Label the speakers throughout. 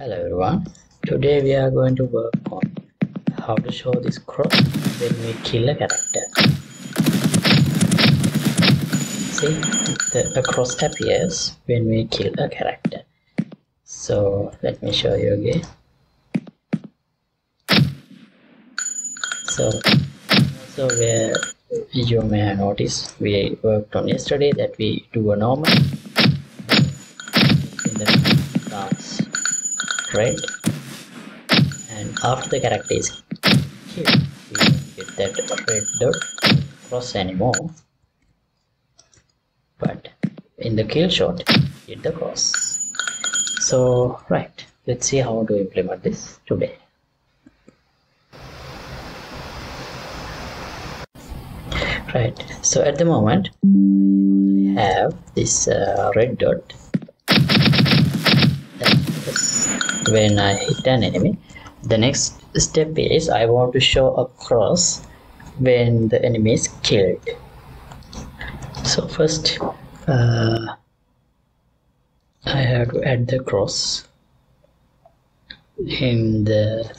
Speaker 1: Hello everyone, today we are going to work on how to show this cross when we kill a character. See, the, the cross appears when we kill a character. So let me show you again. So, so where you may have noticed we worked on yesterday that we do a normal right? And after the character is killed we don't get that red dot cross anymore. But in the kill shot hit the cross. So right let's see how to implement this today. Right so at the moment I only have this uh, red dot when I hit an enemy the next step is I want to show a cross when the enemy is killed. So first uh, I have to add the cross in the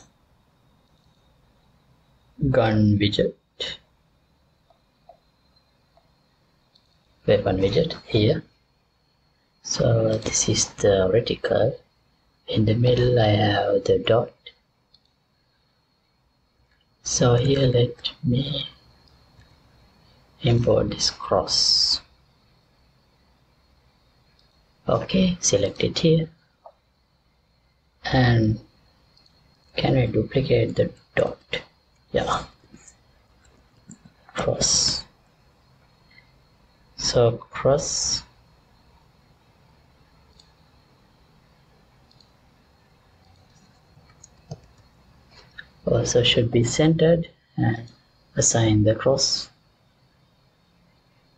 Speaker 1: gun widget. Weapon widget here. So this is the reticle in the middle I have the dot. So here let me import this cross. Okay select it here. And can I duplicate the dot? Yeah. Cross. So cross also should be centered and assign the cross.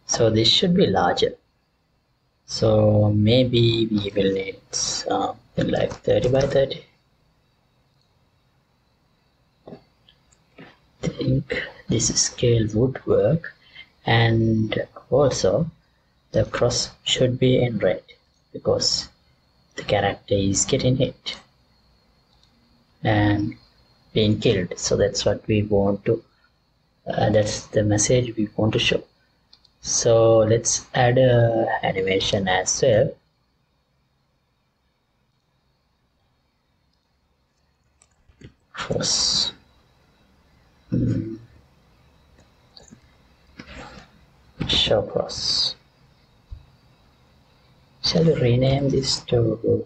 Speaker 1: So this should be larger. So maybe we will need something like 30 by 30 I think this scale would work and also the cross should be in red because the character is getting hit. And being killed. So that's what we want to uh, that's the message we want to show. So let's add a animation as well. Cross hmm. show cross shall we rename this to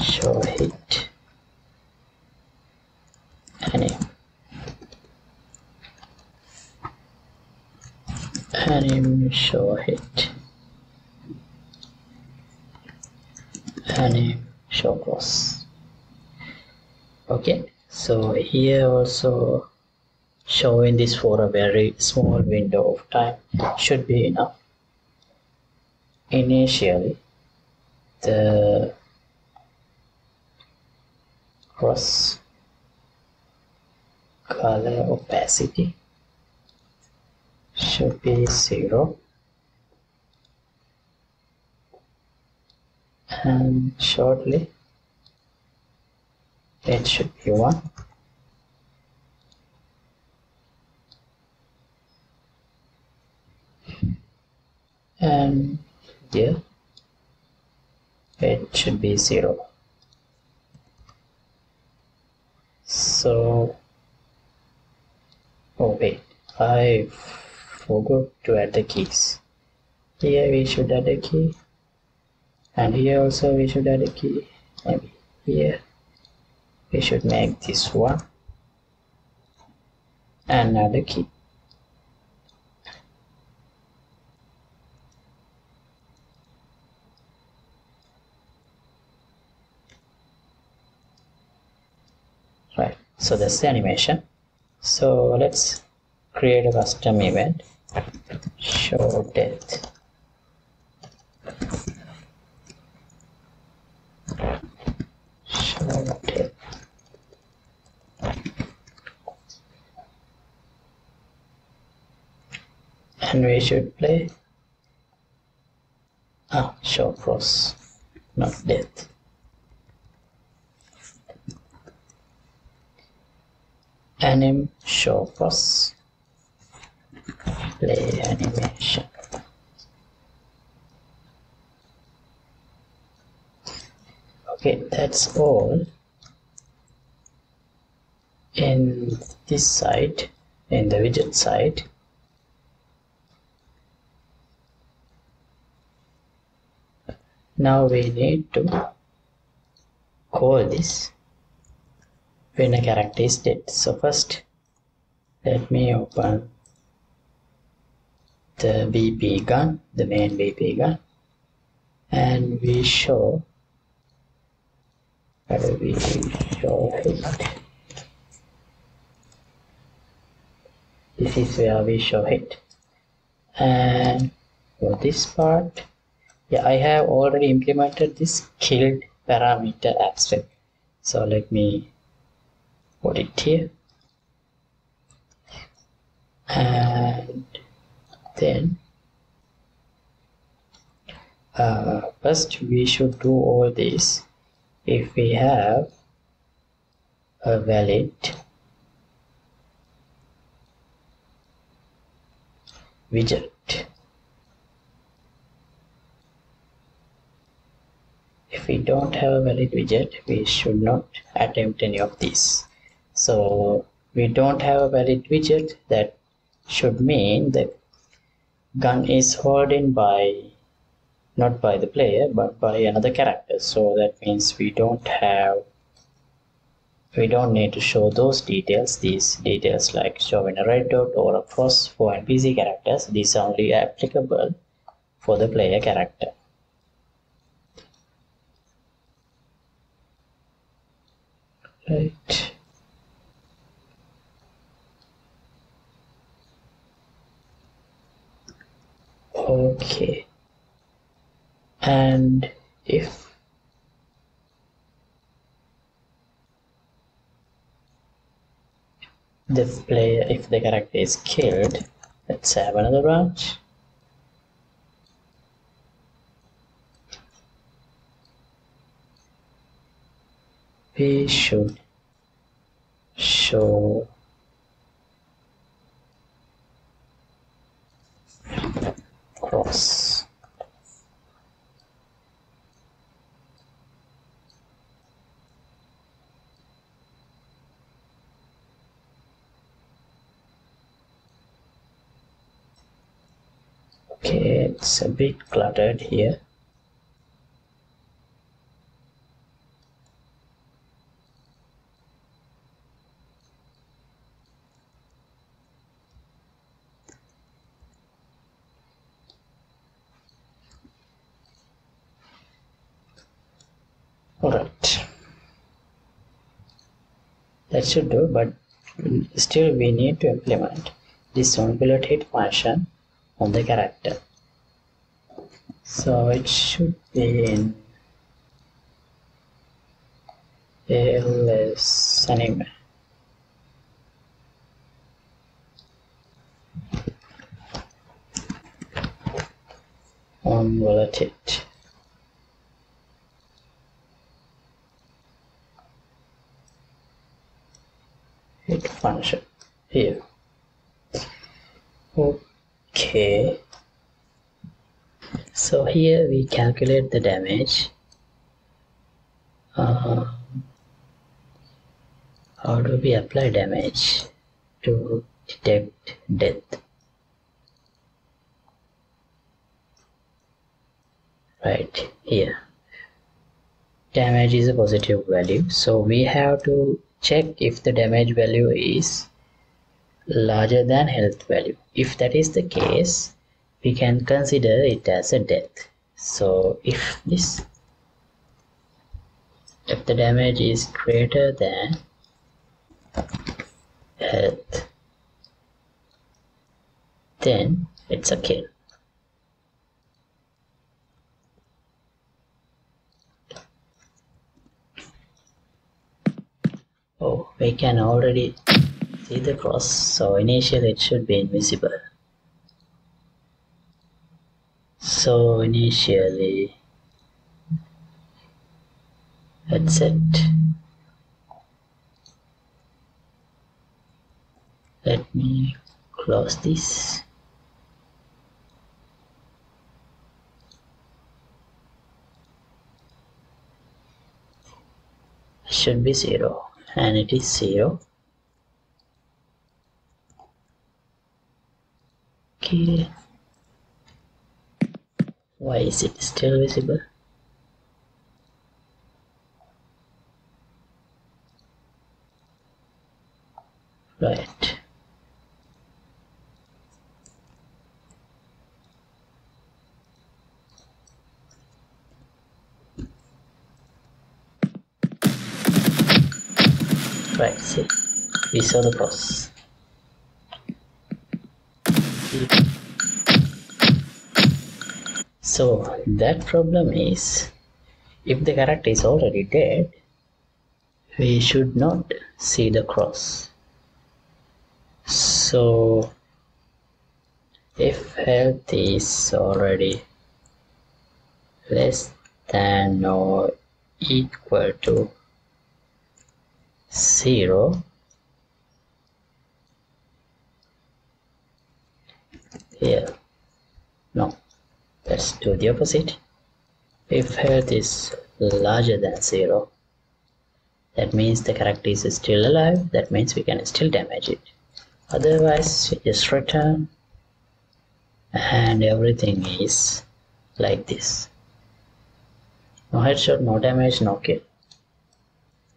Speaker 1: show hit anim anim show hit anim show cross. Okay so here also showing this for a very small window of time. Should be enough. Initially the cross color opacity should be zero. And shortly it should be one. And here it should be zero. So oh wait I forgot to add the keys. Here we should add a key and here also we should add a key. Maybe here we should make this one another key. Right so that's the animation. So let's create a custom event. Show death. Show death. And we should play. Ah show cross not death. Anim show cross play animation okay that's all in this side in the widget side. Now we need to call this when a character is dead. So first let me open the BP gun the main BP gun. And we show how do we show it this is where we show it. And for this part yeah I have already implemented this killed parameter abstract so let me put it here. And then uh, first we should do all this if we have a valid widget. If we don't have a valid widget we should not attempt any of these so we don't have a valid widget that should mean the gun is holding by not by the player but by another character. So that means we don't have we don't need to show those details. These details like showing a red dot or a cross for npc characters these are only applicable for the player character. Right okay. And if the player if the character is killed let's have another branch we should show cross okay it's a bit cluttered here alright. That should do but still we need to implement this on bullet hit function on the character. So it should be in ALS AnimMan on bullet hit hit function here. Okay. So here we calculate the damage. Uh, how do we apply damage to detect death? Right here. Damage is a positive value so we have to check if the damage value is larger than health value. If that is the case we can consider it as a death. So if this if the damage is greater than health then it's a kill oh we can already see the cross so initially it should be invisible. So initially that's it. Let me close this. Should be 0 and it is 0 okay. Why is it still visible? Right right we saw the process so that problem is if the character is already dead we should not see the cross. So if health is already less than or equal to 0 here. No. Let's do the opposite. If health is larger than 0 that means the character is still alive. That means we can still damage it. Otherwise we just return and everything is like this. No headshot no damage no kill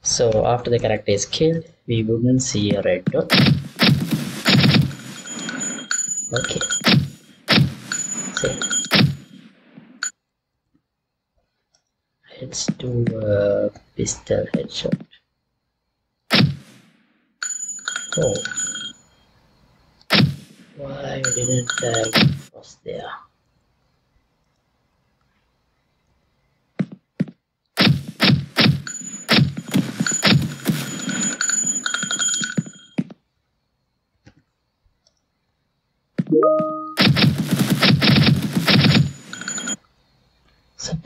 Speaker 1: so after the character is killed we wouldn't see a red dot. Okay. Let's do a pistol headshot. Oh. Why didn't I cross there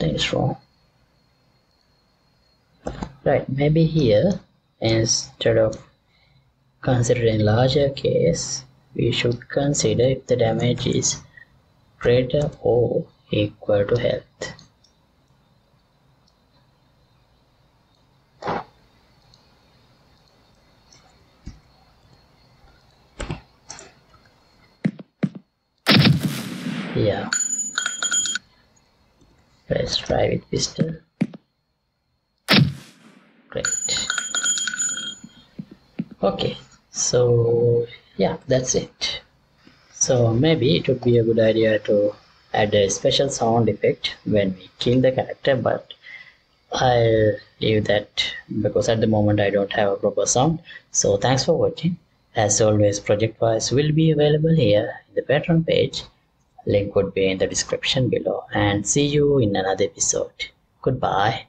Speaker 1: something is wrong. Right maybe here instead of considering larger case we should consider if the damage is greater or equal to health. Yeah let's try with pistol great. Okay so yeah that's it. So maybe it would be a good idea to add a special sound effect when we kill the character but I'll leave that because at the moment I don't have a proper sound. So thanks for watching. As always project files will be available here in the patreon page link would be in the description below. And see you in another episode. Goodbye